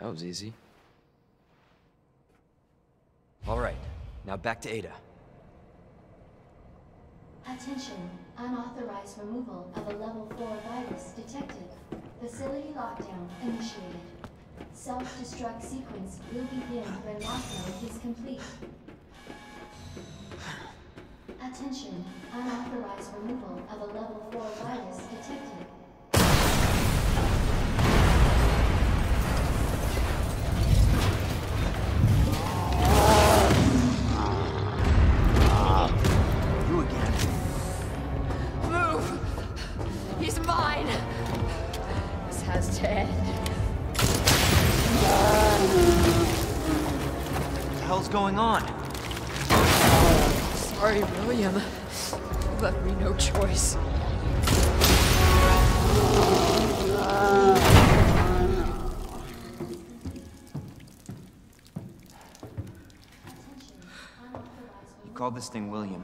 That was easy. Alright, now back to Ada. Attention, unauthorized removal of a level 4 virus detected. Facility lockdown initiated. Self-destruct sequence will begin when lockdown is complete. Attention, unauthorized removal of a level 4 virus detected. On? Sorry, William. You left me no choice. You called this thing William.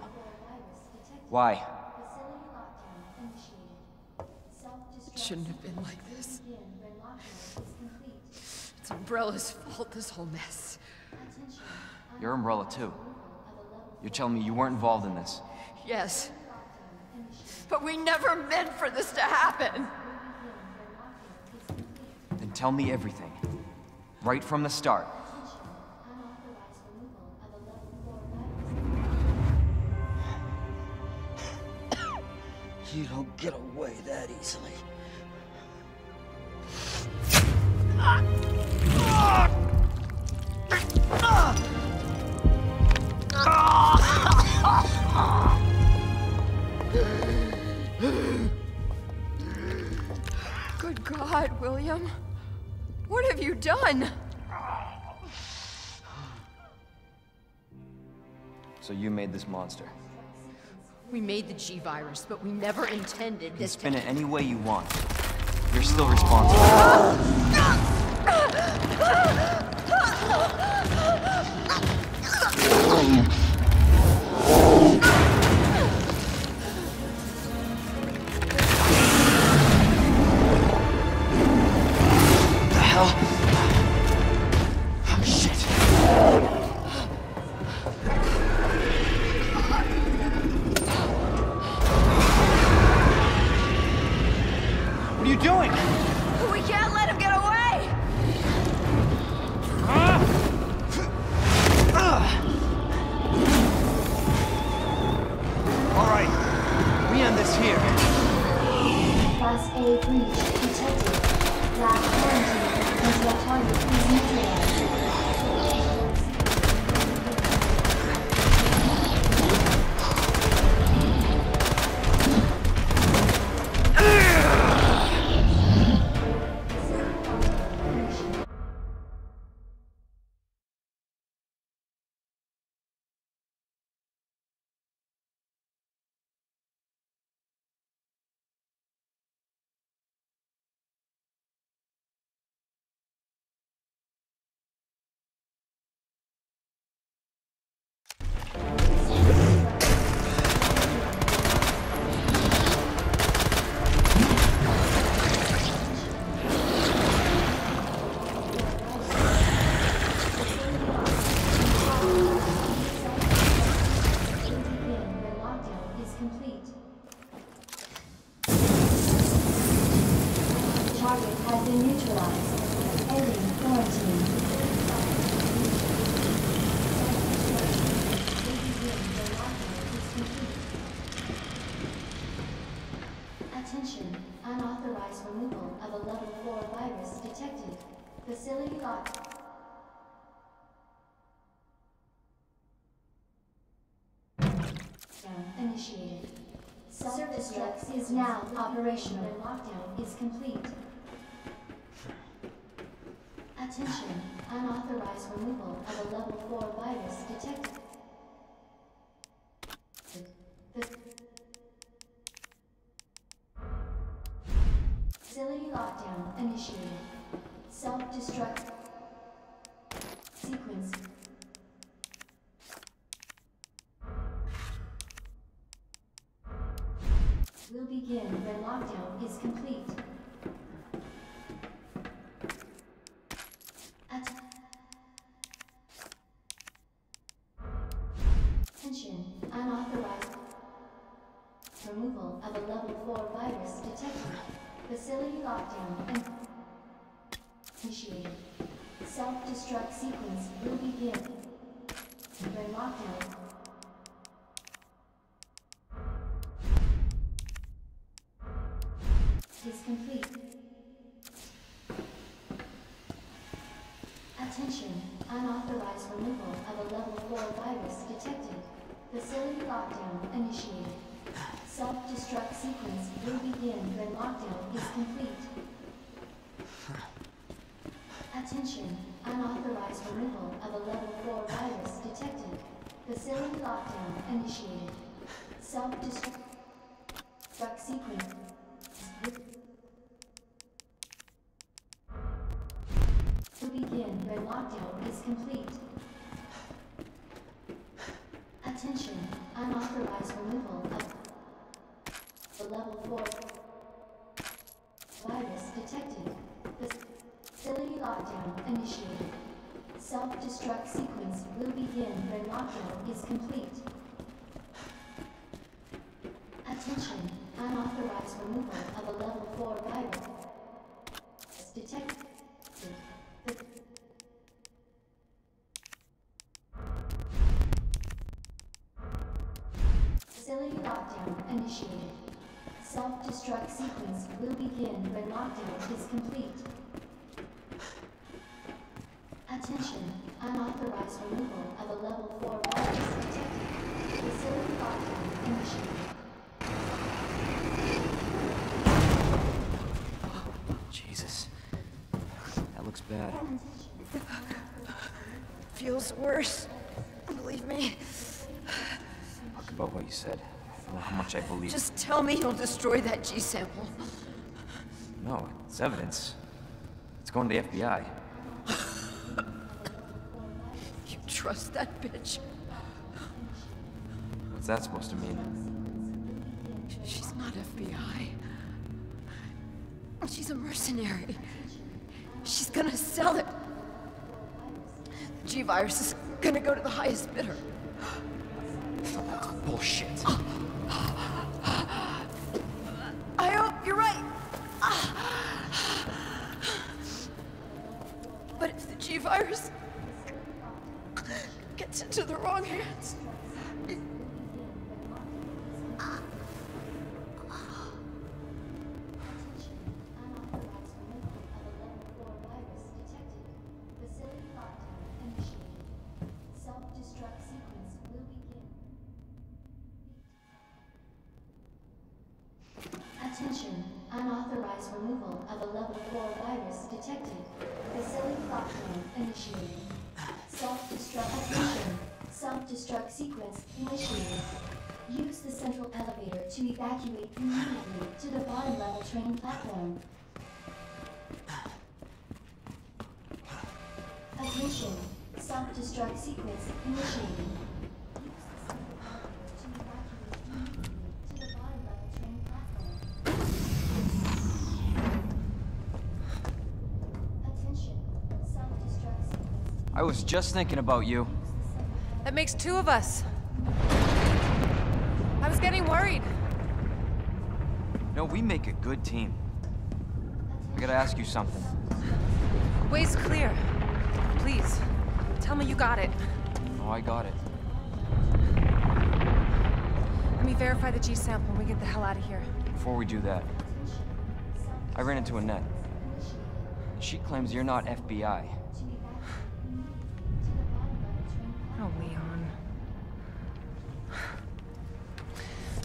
Why? Facility lockdown initiated. Self-destruct It shouldn't have been like this. begin when lockdown is complete. It's Umbrella's fault, this whole mess. Attention, Your umbrella, too. You're telling me you weren't involved in this? Yes. But we never meant for this to happen. Then tell me everything. Right from the start. unauthorized removal of a level 4 virus. You don't get away that easily. Good God, William. What have you done? So you made this monster. We made the G-Virus, but we never intended You this to... spin it any way you want. You're still responsible. What hell? Oh, shit. What are you doing? We can't let him get away! All right, we end this here. Class A breach detected. Lab quarantine 我好像有 operational. Lockdown is complete. Attention, unauthorized removal of a level 4 virus detected. Self-destruct sequence will begin when lockdown is complete. Attention, unauthorized removal of a level 4 virus detected. Facility lockdown initiated. Self-destruct sequence will begin when lockdown is complete. Attention, removal of a level 4 virus detected. Facility lockdown initiated. Self-destruct sequence will begin when lockdown is complete. Attention, unauthorized removal of the level 4 virus detected. Facility lockdown initiated. Self-destruct sequence will begin when lockdown is complete. Attention, unauthorized removal of a level 4 virus bad. Feels worse. Believe me. Talk about what you said. I don't know how much I believe. Just tell me you'll destroy that G sample. No, it's evidence. It's going to the FBI. You trust that bitch? What's that supposed to mean? She's not FBI. She's a mercenary. Gonna sell it. The G-Virus is gonna go to the highest bidder. Bullshit. I hope you're right. But if the G-Virus gets into the wrong hands, platform. Attention, self-destruct sequence. I was just thinking about you. That makes two of us. I was getting worried. No, we make a good team. I gotta ask you something. Way's clear. Please, tell me you got it. Oh, I got it. Let me verify the G sample and we get the hell out of here. Before we do that, I ran into Annette. She claims you're not FBI. Oh, Leon.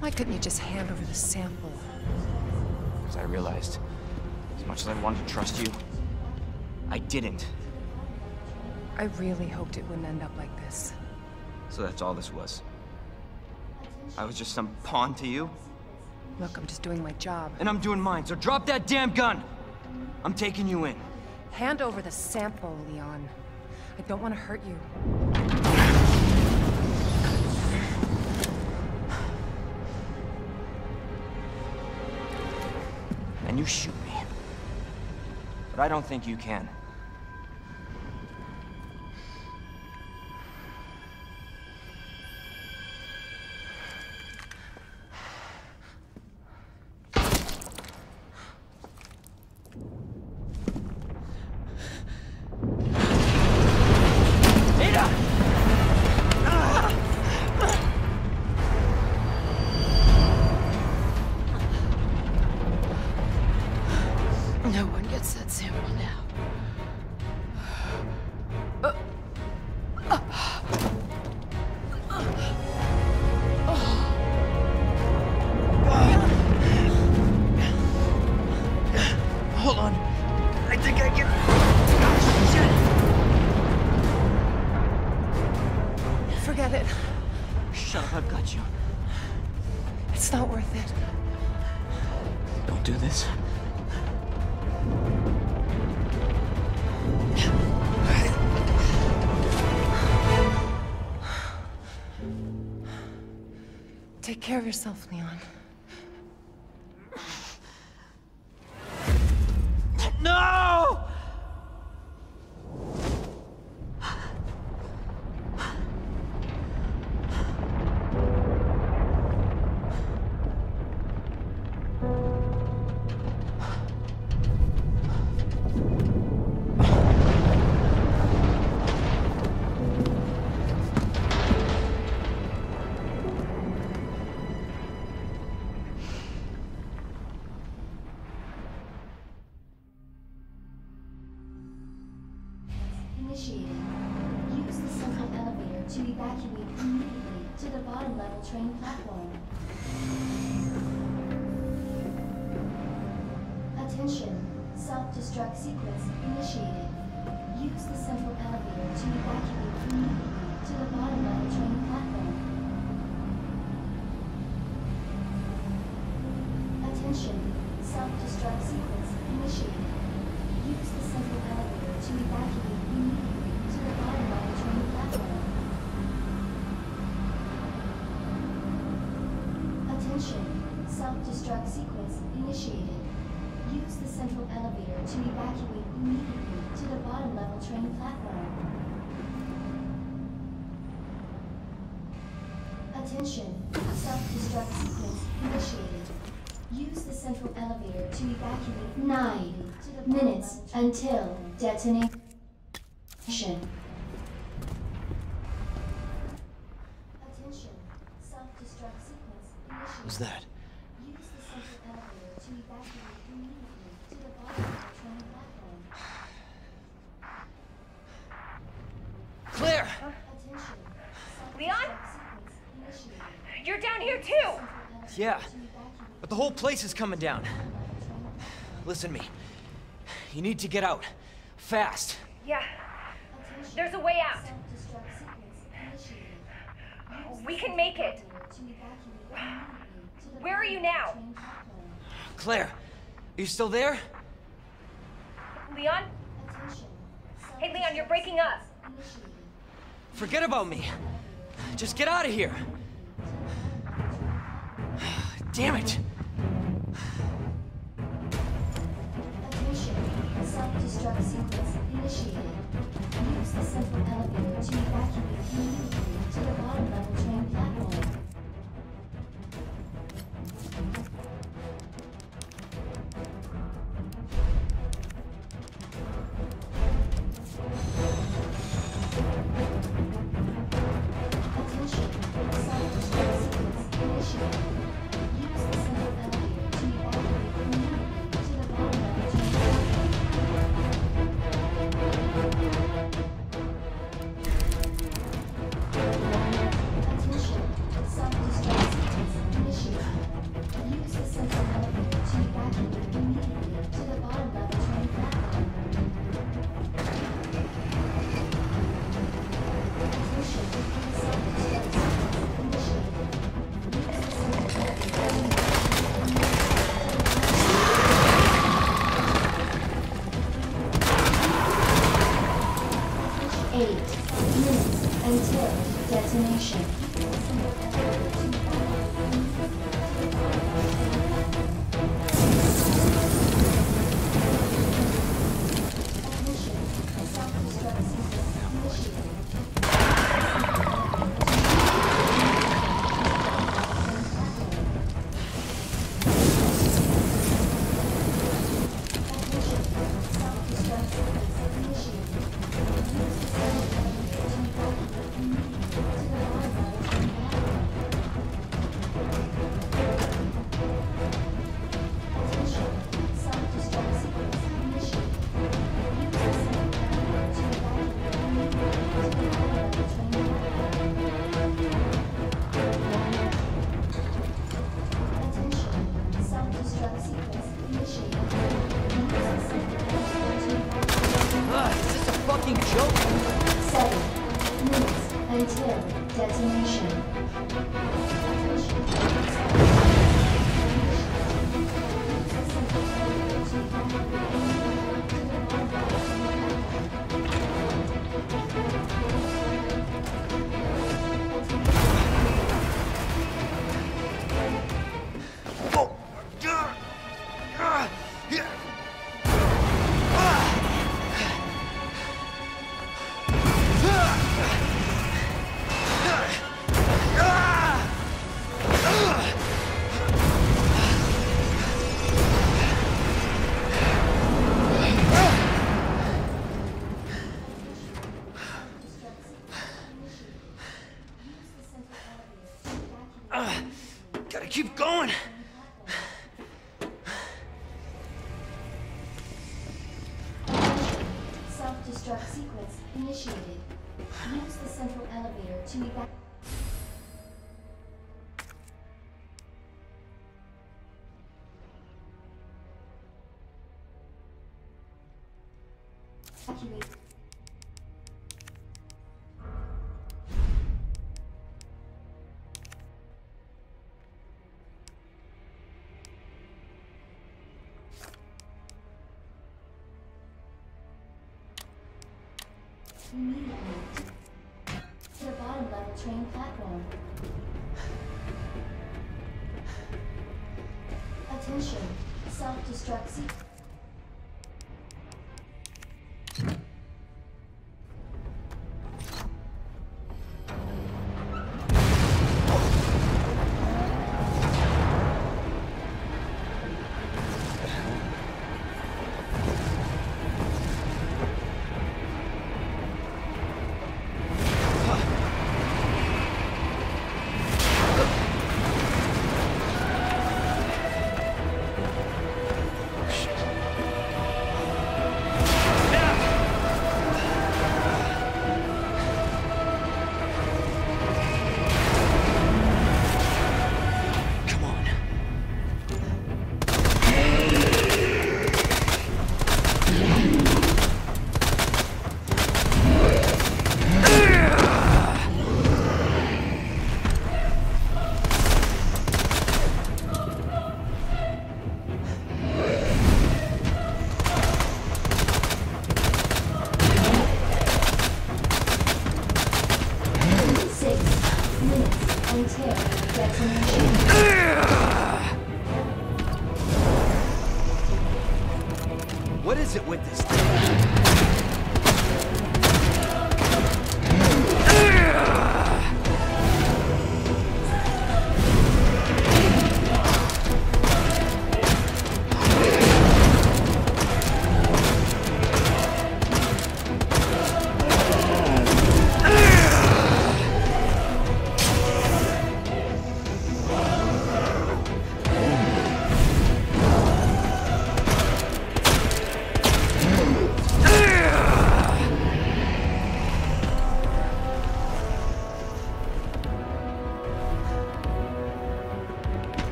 Why couldn't you just hand over the sample? Because I realized, as much as I wanted to trust you, I didn't. I really hoped it wouldn't end up like this. So that's all this was. I was just some pawn to you, Look, I'm just doing my job. and I'm doing mine, so drop that damn gun! I'm taking you in. Hand over the sample, Leon. I don't want to hurt you. And you shoot me. But I don't think you can. I've got you. It's not worth it. Don't do this. Take care of yourself, Leon. Initiating. Use the central elevator to evacuate immediately to the bottom level train platform. Attention. Self-destruct sequence initiated. Use the central elevator to evacuate immediately to the bottom level train platform. Attention. Self-destruct sequence initiated. Use the central elevator to evacuate immediately to the bottom level train platform. Attention. Self-destruct sequence initiated. Use the central elevator to evacuate immediately to the bottom level train platform. Attention. Self-destruct sequence initiated. Use the central elevator to evacuate nine minutes until detonation. Attention. Self-destruct sequence initiated. Who's that? Use the central elevator to evacuate immediately to the bottom of the train platform. Claire! Attention. Leon? Self-destruct sequence initiated. You're down here too! Yeah, place is coming down. Listen to me. You need to get out. Fast. Yeah, there's a way out. Self-destruct sequence initiated. We can make it. To evacuate immediately to the Where are you now? Claire, are you still there? Leon? Hey, Leon, you're breaking up. Forget about me. Just get out of here. Damn it. Self-destruct sequence initiated. Use the central elevator to evacuate immediately to the bottom level train platform. Immediately. To the bottom level train platform. Attention. Self-destruct sequence.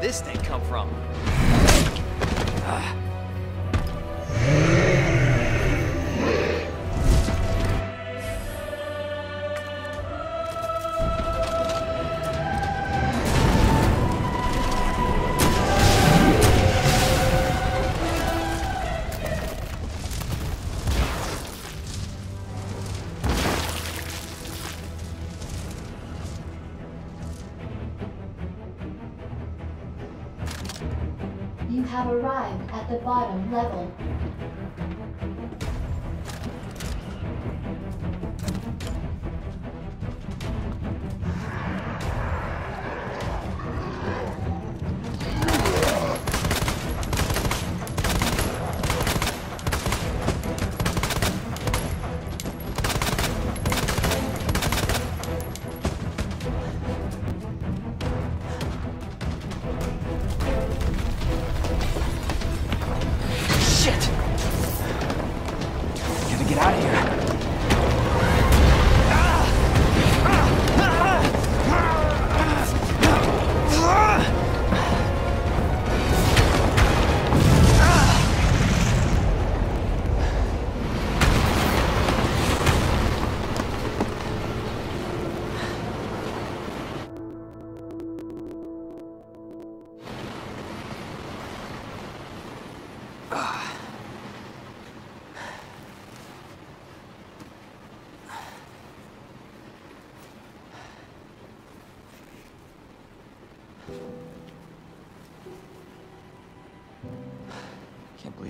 this thing. You have arrived at the bottom level.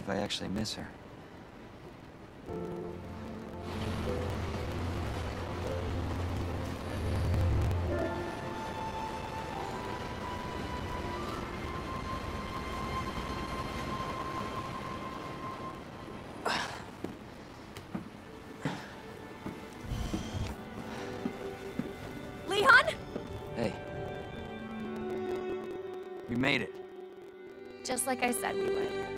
If I actually miss her. Leon? Hey. We made it. Just like I said we would.